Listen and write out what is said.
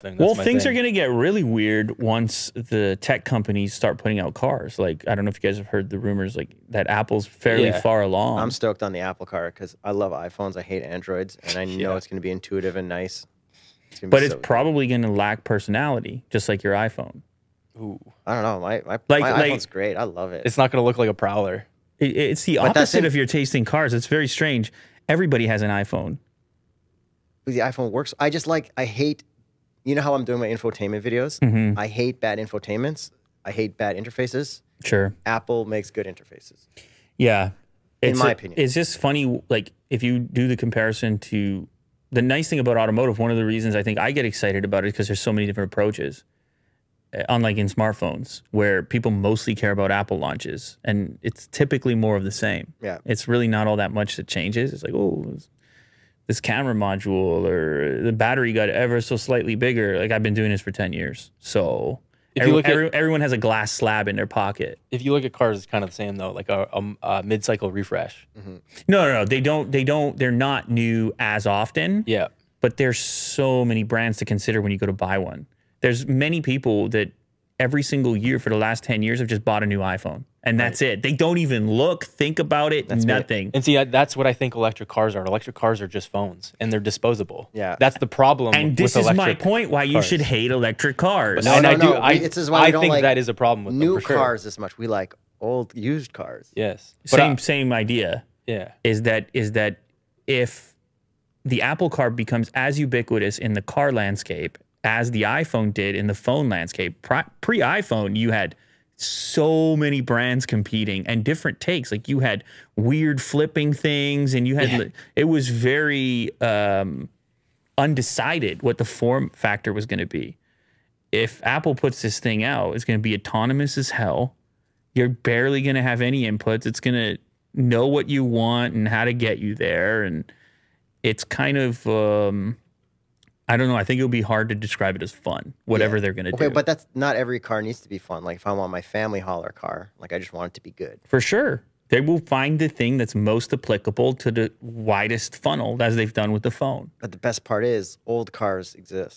thing. That's well, things thing. are going to get really weird once the tech companies start putting out cars. Like, I don't know if you guys have heard the rumors, like that Apple's fairly Yeah. far along. I'm stoked on the Apple car because I love iPhones. I hate Androids, and I know Yeah. it's going to be intuitive and nice. It's gonna be but it's so- probably going to lack personality, just like your iPhone. Ooh. I don't know. My my, Like- my like- iPhone's great. I love it. It's not going to look like a prowler. It, it's the But opposite in- of your tasting cars. It's very strange. Everybody has an iPhone. the iPhone works. I just like. I hate. You know how I'm doing my infotainment videos. Mm-hmm. I hate bad infotainments. I hate bad interfaces. Sure. Apple makes good interfaces. Yeah. In It's my a- opinion. It's just funny, like, if you do the comparison to the nice thing about automotive, one of the reasons I think I get excited about it because there's so many different approaches. Uh, Unlike in smartphones, where people mostly care about Apple launches, and it's typically more of the same. Yeah. It's really not all that much that changes. It's like, oh, this- this camera module or the battery got ever so slightly bigger. Like I've been doing this for 10 years. So If every- you look at- everyone has a glass slab in their pocket. If you look at cars, it's kind of the same though, like a, a, a mid-cycle refresh. Mm-hmm. No, no, no. They don't. They don't. They're not new as often. Yeah. But there's so many brands to consider when you go to buy one. There's many people that every single year for the last ten years have just bought a new iPhone, and that's it. They don't even look, think about it, that's nothing. And see, I- that's what I think electric cars are. Electric cars are just phones, and they're disposable. Yeah. That's the problem. And this with is my point why you cars. should hate electric cars. No, and no, I do. no. I, We- this is why I don't think like that is a problem with them, New for sure. cars this much. We like old used cars. Yes. But same I- same idea. yeah. is that is that if the Apple Car becomes as ubiquitous in the car landscape as the iPhone did in the phone landscape, pre iPhone, you had so many brands competing and different takes. Like you had weird flipping things, and you had it was very um, undecided what the form factor was going to be. If Apple puts this thing out, it's going to be autonomous as hell. You're barely going to have any inputs. It's going to know what you want and how to get you there. And it's kind of, um, I don't know. I think it would be hard to describe it as fun, whatever Yeah. they're going to Okay, do. but that's not every car needs to be fun. Like if I want my family hauler car, like I just want it to be good. For sure. They will find the thing that's most applicable to the widest funnel, as they've done with the phone. But the best part is old cars exist.